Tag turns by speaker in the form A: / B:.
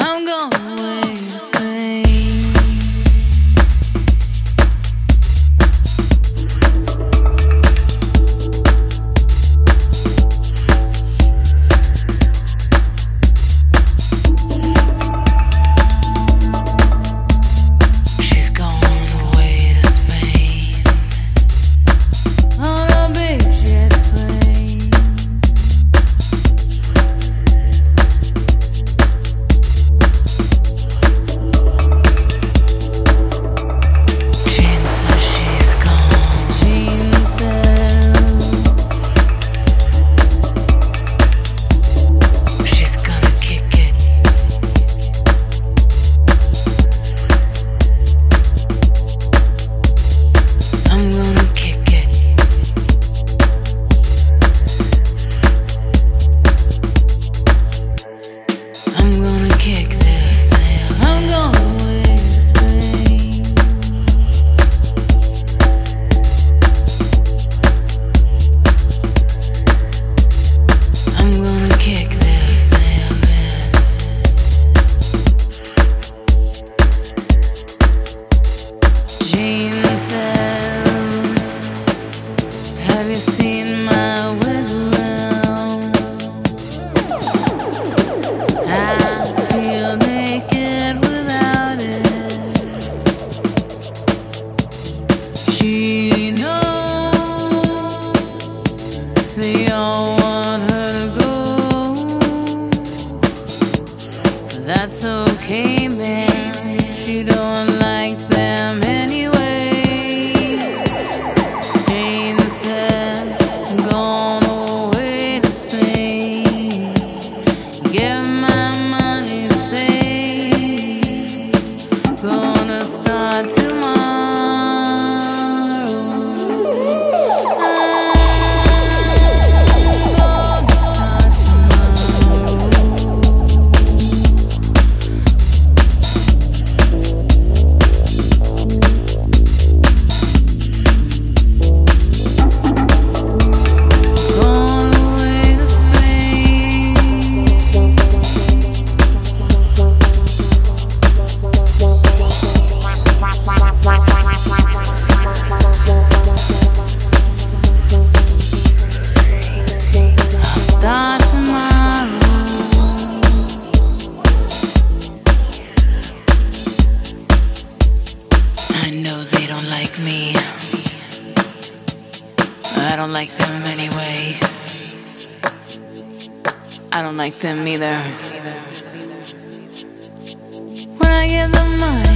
A: I'm going Have you seen my wigwam? I feel naked without it. She knows they all want her to go. That's okay, man. She don't I don't like them anyway. I don't like them either. When I get the money.